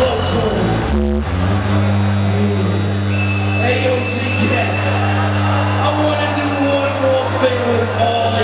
local. AOC, I wanna do one more thing with all. Uh,